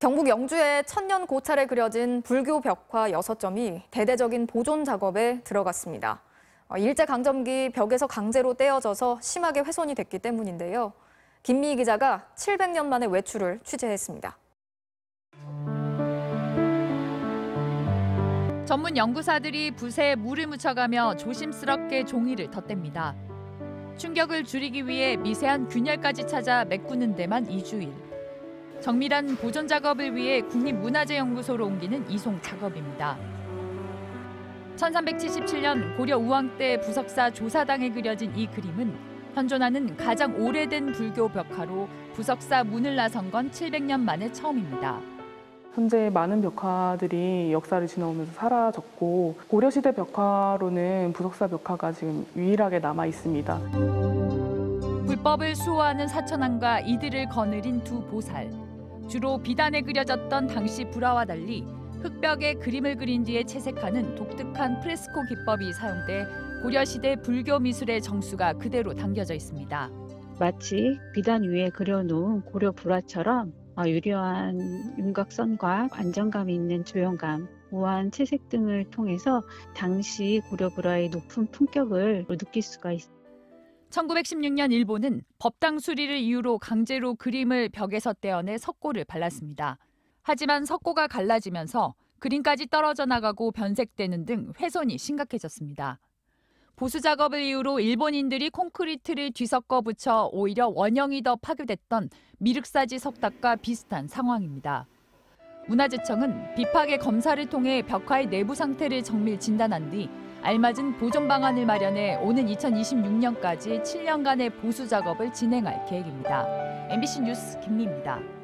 경북 영주의 천년 고찰에 그려진 불교 벽화 6점이 대대적인 보존 작업에 들어갔습니다. 어, 일제강점기 벽에서 강제로 떼어져서 심하게 훼손이 됐기 때문인데요. 김미희 기자가 700년 만에 외출을 취재했습니다. 전문 연구사들이 붓에 물을 묻혀가며 조심스럽게 종이를 덧댑니다. 충격을 줄이기 위해 미세한 균열까지 찾아 메꾸는 데만 2주일. 정밀한 보존 작업을 위해 국립문화재연구소로 옮기는 이송 작업입니다. 1377년 고려 우왕 때 부석사 조사당에 그려진 이 그림은 현존하는 가장 오래된 불교 벽화로 부석사 문을 나선 건 700년 만에 처음입니다. 현재 많은 벽화들이 역사를 지나오면서 사라졌고 고려시대 벽화로는 부석사 벽화가 지금 유일하게 남아 있습니다. 불법을 수호하는 사천왕과 이들을 거느린 두 보살. 주로 비단에 그려졌던 당시 불화와 달리 흙벽에 그림을 그린 뒤에 채색하는 독특한 프레스코 기법이 사용돼 고려시대 불교 미술의 정수가 그대로 담겨져 있습니다. 마치 비단 위에 그려놓은 고려 불화처럼 어, 유려한 윤곽선과 안정감 있는 조형감, 우아한 채색 등을 통해서 당시 고려 불화의 높은 품격을 느낄 수가 있습니다. 1916년 일본은 법당 수리를 이유로 강제로 그림을 벽에서 떼어내 석고를 발랐습니다. 하지만 석고가 갈라지면서 그림까지 떨어져 나가고 변색되는 등 훼손이 심각해졌습니다. 보수 작업을 이유로 일본인들이 콘크리트를 뒤섞어 붙여 오히려 원형이 더 파괴됐던 미륵사지 석탑과 비슷한 상황입니다. 문화재청은 비파계 검사를 통해 벽화의 내부 상태를 정밀 진단한 뒤 알맞은 보존 방안을 마련해 오는 2026년까지 7년간의 보수 작업을 진행할 계획입니다. MBC 뉴스 김미입니다.